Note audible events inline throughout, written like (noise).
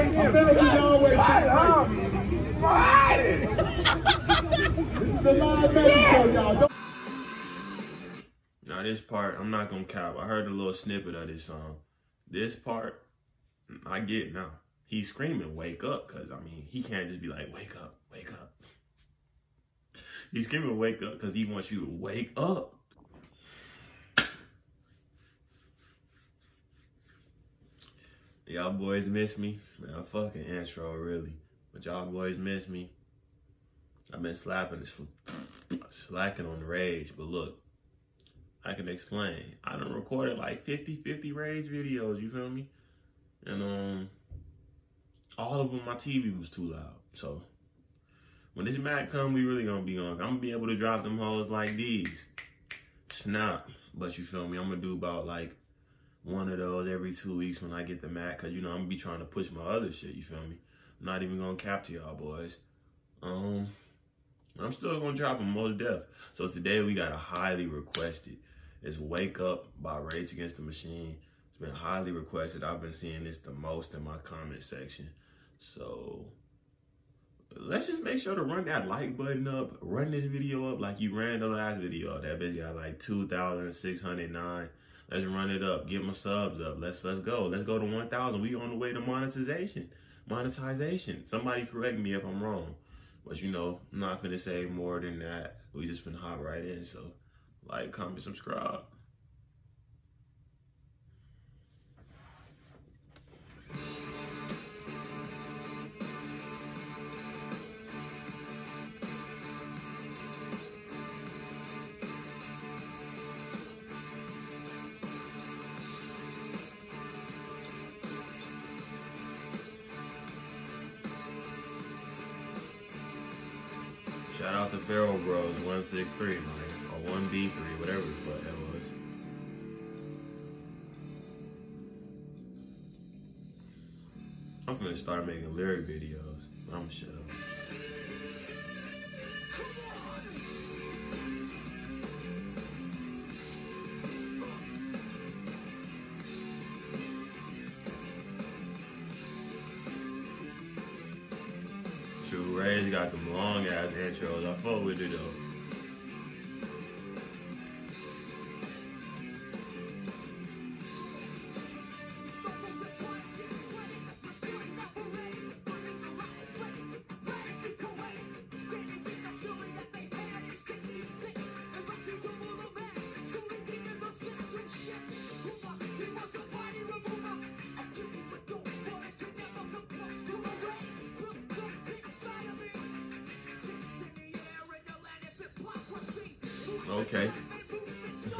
right here. America's always Right, been huh? Right. This is the live Magic Show, y'all. Now this part, I'm not gonna cap. I heard a little snippet of this song. This part, I get now. He's screaming, "Wake up!" Because I mean, he can't just be like, "Wake up, wake up." He's screaming, "Wake up!" because he wants you to wake up. Y'all boys miss me, man. Fucking intro really, but y'all boys miss me. I've been slapping, sl- slacking on the rage, but look. I can explain. I done recorded like 50, 50 rage videos, you feel me? And um all of them my TV was too loud. So when this Mac come, we really gonna be on. I'm gonna be able to drop them hoes like these. Snap. But you feel me? I'm gonna do about like one of those every two weeks when I get the Mac, cause you know I'm gonna be trying to push my other shit, you feel me? I'm not even gonna cap to y'all boys. Um I'm still gonna drop them most def. So today we got a highly requested. It's Wake Up by Rage Against the Machine. It's been highly requested. I've been seeing this the most in my comment section. So let's just make sure to run that like button up. Run this video up like you ran the last video. That bitch got like 2,609. Let's run it up. Get my subs up. Let's let's go. Let's go to 1,000. We on the way to monetization. Monetization. Somebody correct me if I'm wrong. But you know, I'm not gonna say more than that. We just been hop right in. So like, comment, subscribe. Shout out to Pharaoh Bros 163, man. Or 1B3, whatever the fuck that was. I'm gonna start making lyric videos. I'm gonna shut up. Ray's got them long ass intros. I fuck with it though. Okay.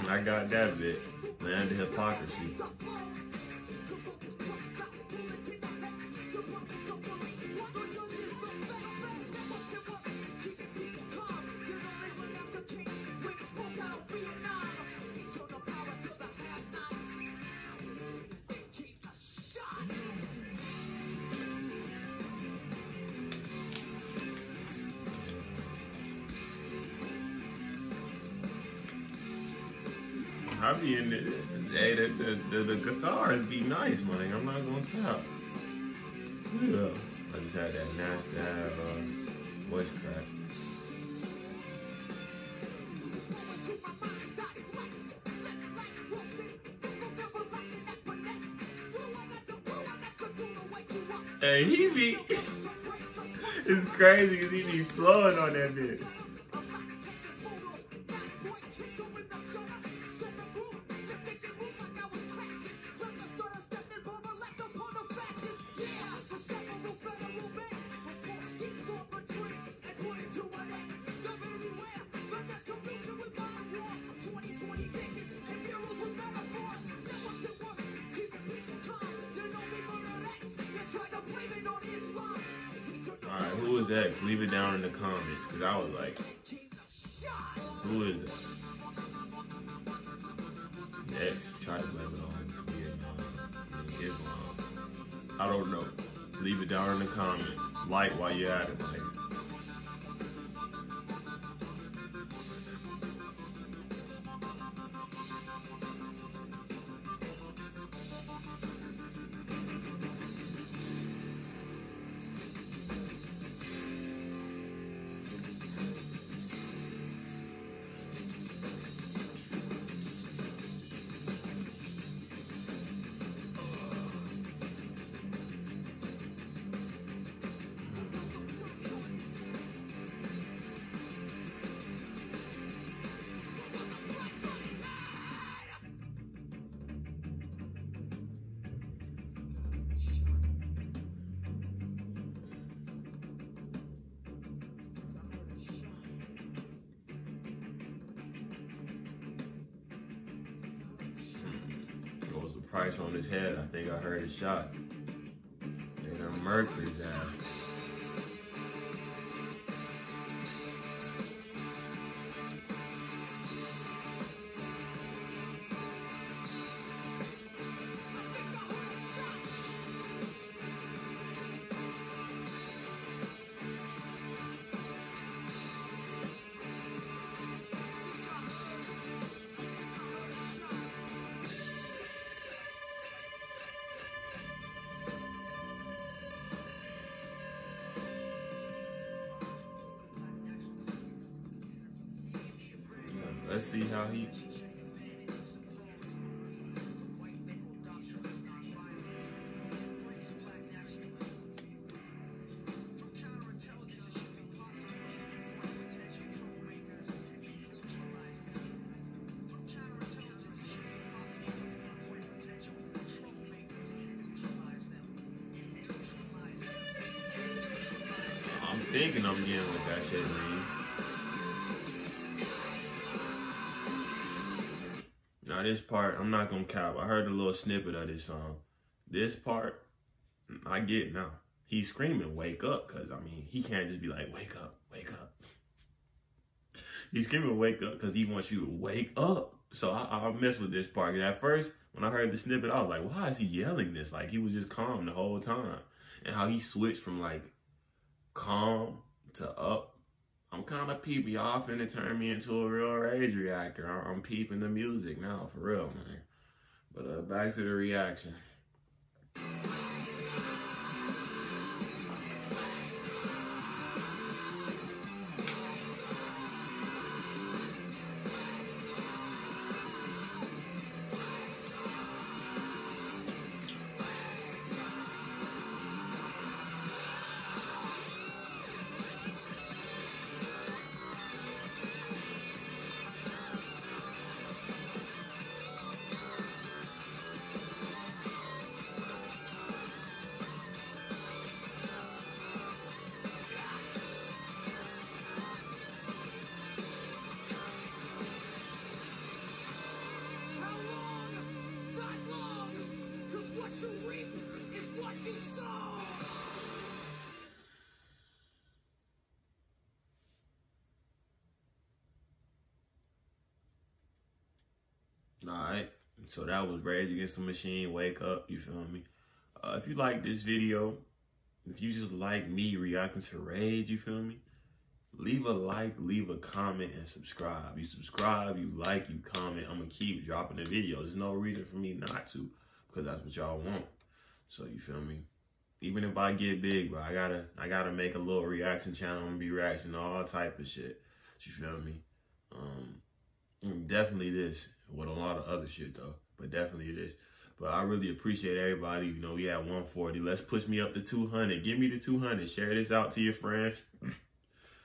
I got that bit. Land of hypocrisy. I be in the, hey, the, the, the, the guitars be nice, man. I'm not gonna count. Yeah. I just had that nasty ass uh, voice crack. Hey, he be, (laughs) it's crazy because he be flowing on that bitch. Leave it down in the comments, because I was like, who is that? X tried to blame it on. Islam. I don't know. Leave it down in the comments. Like while you're at it, like. Price on his head. I think I heard a shot. And done murked his. Let's see how he. I'm thinking I'm getting with that shit, man. Now this part, I'm not gonna cap. I heard a little snippet of this song. This part, I get now. He's screaming, "Wake up!" Cause I mean, he can't just be like, "Wake up, wake up." He's screaming, "Wake up!" Cause he wants you to wake up. So I, I mess with this part. And at first, when I heard the snippet, I was like, "Why is he yelling this?" Like he was just calm the whole time, and how he switched from like calm to up. I'm kind of peeping. Y'all finna turn me into a real rage reactor. I'm peeping the music now, for real, man. But uh, back to the reaction. What you reap is what you sow. Alright, so that was Rage Against the Machine, Wake Up, you feel me? Uh, if you like this video, if you just like me reacting to Rage, you feel me? Leave a like, leave a comment, and subscribe. You subscribe, you like, you comment. I'm gonna keep dropping the videos. There's no reason for me not to, because that's what y'all want. So you feel me? Even if I get big, bro, I gotta, I gotta make a little reaction channel. Gonna be reacting to all type of shit. You feel me? Um, Definitely this with a lot of other shit though, but definitely this. But I really appreciate everybody. You know, we had 140. Let's push me up to 200. Give me the 200. Share this out to your friends.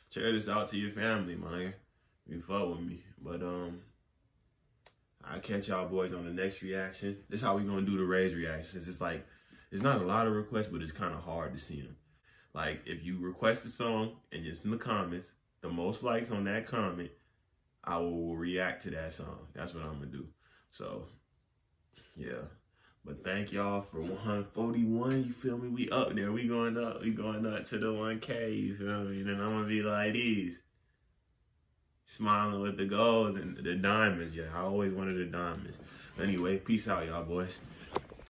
Share this out to your family, man. You fuck with me. But um, I'll catch y'all boys on the next reaction. This how we gonna do the raise reactions. It's like it's not a lot of requests, but it's kind of hard to see them. Like if you request a song and it's in the comments, the most likes on that comment, I will react to that song. That's what I'm gonna do. So, yeah. But thank y'all for 141. You feel me? We up there. We going up. We going up to the 1K. You feel me? And I'm gonna be like these, smiling with the golds and the diamonds. Yeah, I always wanted the diamonds. Anyway, peace out, y'all boys.